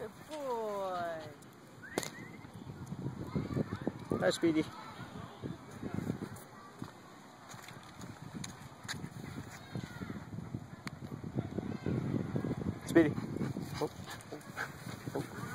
Good boy. Hi, Speedy. Speedy. Oh, oh, oh.